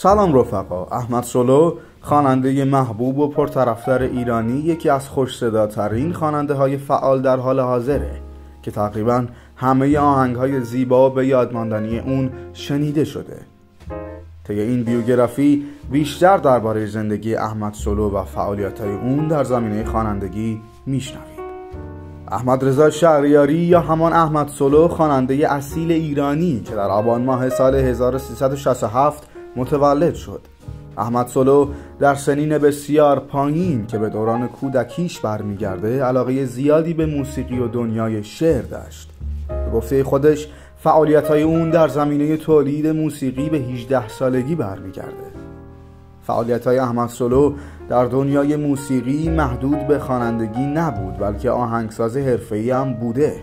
سلام رفقا احمد سولو خواننده محبوب و پرطرفدار ایرانی یکی از خوش صداترین خواننده های فعال در حال حاضره که تقریبا همه آهنگ های زیبا به یادماندنی اون شنیده شده. طی این بیوگرافی بیشتر درباره زندگی احمد سولو و فعالیت های اون در زمینه خوانندگی میشنوید. احمد رضا شهریاری یا همان احمد سولو خواننده اصیل ایرانی که در آبان ماه سال 1367 متولد شد. احمد سولو در سنین بسیار پایین که به دوران کودکیش برمیگرده علاقه زیادی به موسیقی و دنیای شعر داشت. به گفته خودش فعالیت های اون در زمینه تولید موسیقی به 18 سالگی برمیگرده. فعالیت های احمد سولو در دنیای موسیقی محدود به خوانندگی نبود بلکه آهنگساز حرفه‌ای هم بوده.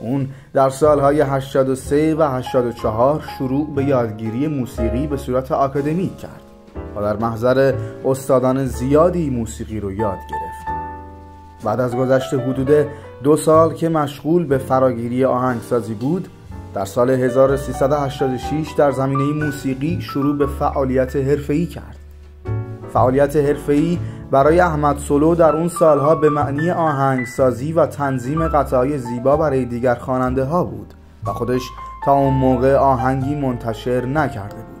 اون در سالهای 83 و 84 شروع به یادگیری موسیقی به صورت آکادمیک کرد و در محضر استادان زیادی موسیقی رو یاد گرفت. بعد از گذشت حدود دو سال که مشغول به فراگیری آهنگسازی بود در سال 1386 در زمینه موسیقی شروع به فعالیت حرفه‌ای کرد. فعالیت حرفه‌ای برای احمد سولو در اون سالها به معنی آهنگسازی و تنظیم قطعای زیبا برای دیگر خواننده ها بود و خودش تا اون موقع آهنگی منتشر نکرده بود.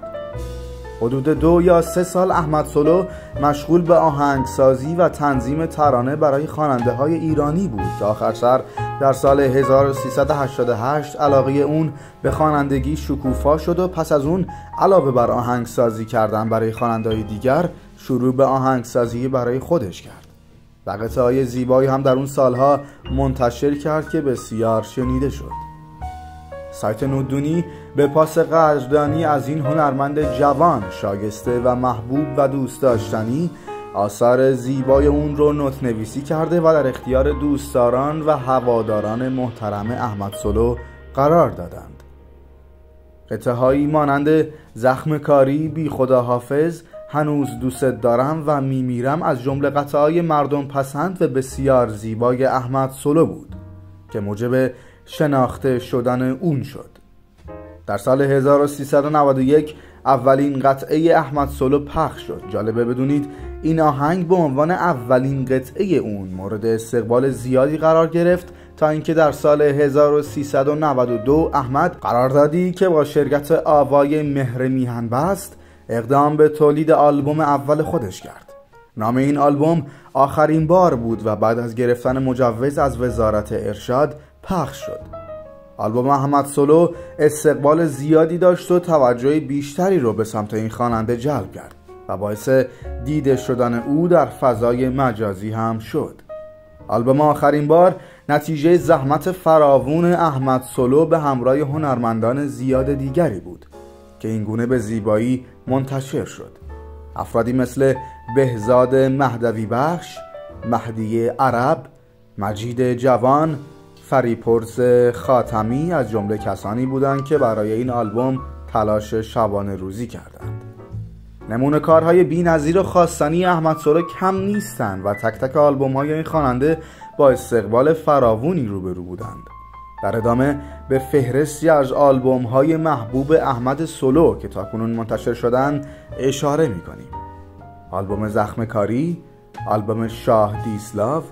حدود دو یا سه سال احمد سولو مشغول به آهنگسازی و تنظیم ترانه برای خواننده های ایرانی بود که آخر سر در سال 1388 علاقه اون به خوانندگی شکوفا شد و پس از اون علاوه بر آهنگسازی کردن برای خواننده دیگر شروع به آهنگسازی برای خودش کرد. و قطعه های زیبایی هم در اون سالها منتشر کرد که بسیار شنیده شد. سایت نودونی به پاس قدردانی از این هنرمند جوان شاگسته و محبوب و دوست داشتنی آثار زیبای اون رو نوت نویسی کرده و در اختیار دوستداران و هواداران محترم احمد سولو قرار دادند. قطعه هایی مانند زخم کاری بی خدا حافظ هنوز دوست دارم و میمیرم از جمله قطعای مردم پسند و بسیار زیبای احمد سولو بود که موجب شناخته شدن اون شد. در سال 1391 اولین قطعه احمد سولو پخش شد. جالبه بدونید این آهنگ به عنوان اولین قطعه اون مورد استقبال زیادی قرار گرفت تا اینکه در سال 1392 احمد قرار دادی که با شرکت آوای مهر میهن بست اقدام به تولید آلبوم اول خودش کرد. نام این آلبوم آخرین بار بود و بعد از گرفتن مجوز از وزارت ارشاد پخش شد. آلبوم احمد سولو استقبال زیادی داشت و توجه بیشتری رو به سمت این خواننده جلب کرد و باعث دیده شدن او در فضای مجازی هم شد. آلبوم آخرین بار نتیجه زحمت فراوون احمد سولو به همراه هنرمندان زیاد دیگری بود. که اینگونه به زیبایی منتشر شد. افرادی مثل بهزاد مهدوی بخش مهدی عرب مجید جوان فریپرس خاتمی از جمله کسانی بودند که برای این آلبوم تلاش شبانه روزی کردند. نمونه کارهای بی نظیر و خواستنی احمد سولو کم نیستند و تک تک آلبوم های این خواننده با استقبال فراوونی روبرو بودند. در ادامه به فهرستی از آلبوم های محبوب احمد سولو که تاکنون منتشر شدن اشاره می کنیم آلبوم زخم کاری آلبوم شاه دیسلاو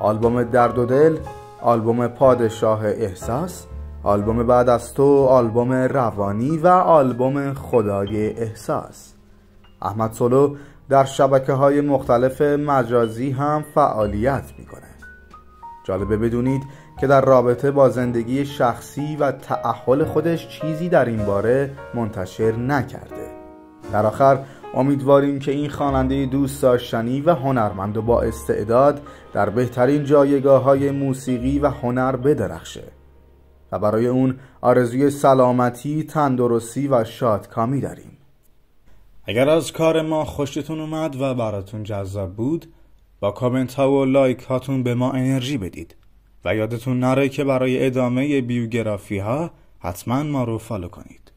آلبوم درد و دل آلبوم پادشاه احساس آلبوم بعد از تو آلبوم روانی و آلبوم خدای احساس. احمد سولو در شبکه های مختلف مجازی هم فعالیت می‌کنه جالبه بدونید که در رابطه با زندگی شخصی و تعهل خودش چیزی در این باره منتشر نکرده. در آخر امیدواریم که این خواننده دوست داشتنی و هنرمند و با استعداد در بهترین جایگاه های موسیقی و هنر بدرخشه و برای اون آرزوی سلامتی، تندرستی و شادکامی داریم. اگر از کار ما خوشتون اومد و براتون جذاب بود با کامنت ها و لایک هاتون به ما انرژی بدید و یادتون نره که برای ادامه بیوگرافی ها حتما ما رو فالو کنید.